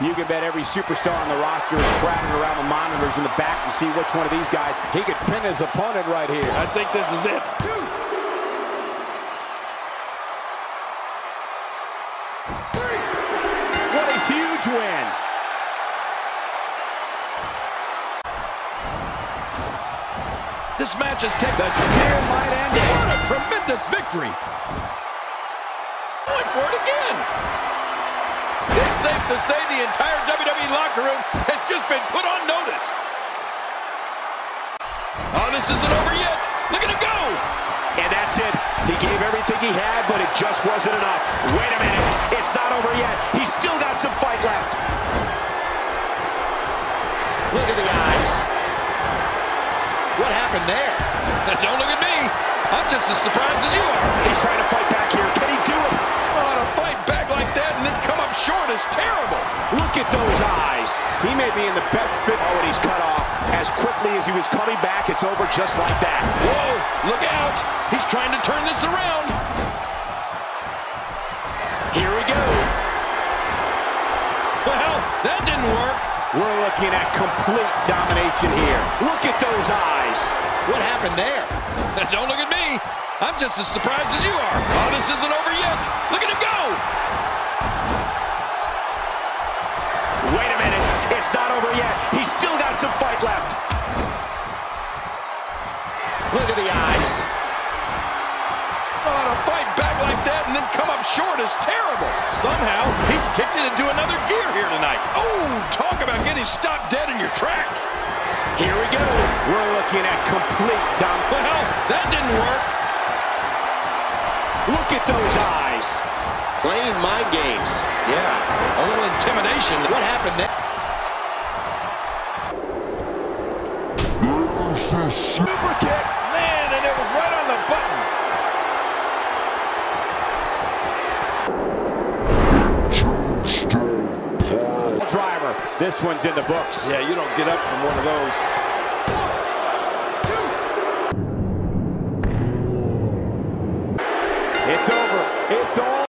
You can bet every superstar on the roster is crowding around the monitors in the back to see which one of these guys. He could pin his opponent right here. I think this is it. What a huge win. This match has taken... The spear might end. What a tremendous victory. Going for it again. It's safe to say the entire WWE locker room has just been put on notice. Oh, this isn't over yet. Look at him go. And that's it. He gave everything he had, but it just wasn't enough. Wait a minute. It's not over yet. He's still got some fight left. Look at the eyes. What happened there? Don't look at me. I'm just as surprised as you are. He's trying to fight back Look at those eyes. He may be in the best fit. Oh, and he's cut off. As quickly as he was coming back, it's over just like that. Whoa, look out. He's trying to turn this around. Here we go. Well, that didn't work. We're looking at complete domination here. Look at those eyes. What happened there? Don't look at me. I'm just as surprised as you are. Oh, this isn't over yet. Look at him go. It's not over yet. He's still got some fight left. Look at the eyes. Oh, to fight back like that and then come up short is terrible. Somehow, he's kicked it into another gear here tonight. Oh, talk about getting stopped dead in your tracks. Here we go. We're looking at complete domination. Well, that didn't work. Look at those eyes. Playing mind games. Yeah, a little intimidation. What happened there? Super kick. Man, and it was right on the button. Driver. This one's in the books. Yeah, you don't get up from one of those.